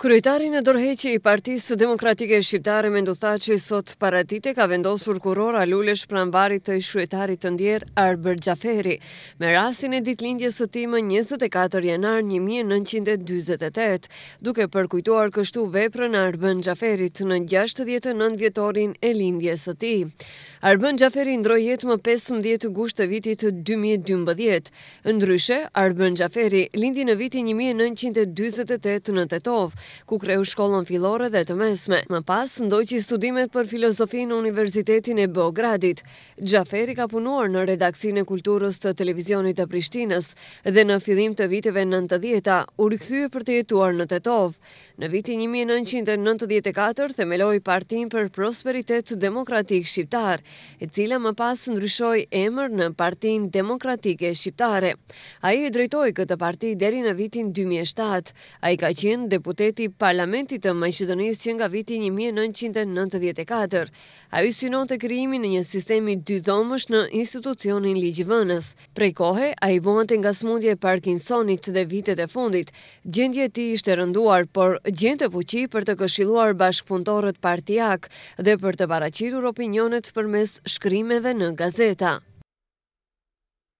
Kryetari në dorëheqje i Partisë Demokratike Shqiptare Menduh Thaçi sot paradite ka vendosur kurora lulesh pranë varrit të ish-kryetarit të ndjerë Arbën Xhaferi me rastin e ditëlindjes së tij më njëzet e katër janar një mijë e nëntëqind e dyzet e tetë, duke përkujtuar kështu veprën e Arbën Xhaferit në gjashtëdhjetë e nëntë vjetorin e lindjes së tij. Arbën Xhaferi ndërroi jetë më pesëmbëdhjetë gusht të vitit dy mijë e dymbëdhjetë. Ndryshe, Arbën Xhaferi lindi në vitin një mijë e nëntëqind e dyzet e tetë në Tetovë, ku kreu shkollën fillore dhe të mesme. Më pas, ndoqi studimet për filozofi në Universitetin e Beogradit. Xhaferi ka punuar në Redaksinë e Kulturës të Televizionit të Prishtinës dhe në fillim të viteve nëntëdhjeta u rikthye për të jetuar në Tetovë. Në vitin një mijë e nëntëqind e nëntëdhjetë e katër themeloi Partinë për Prosperitet Demokratik Shqiptar, e cila më pas ndryshoi emër në Partinë Demokratike Shqiptare. Ai e drejtoi këtë parti deri në vitin dy mijë e shtatë. Ai ka qenë deputet i Parlamentit të Maqedonisë që nga viti një mijë e nëntëqind e nëntëdhjetë e katër. Ai synonte krijimin e një sistemi dydhomësh në institucionin ligjvënës. Prej kohe, ai vuante nga sëmundja e Parkinsonit dhe vitet e fundit, gjendja e tij ishte rënduar, por gjente fuqi për të këshilluar bashkëpunëtorët partiakë dhe për të paraqitur opinionet përmes shkrimeve në gazeta.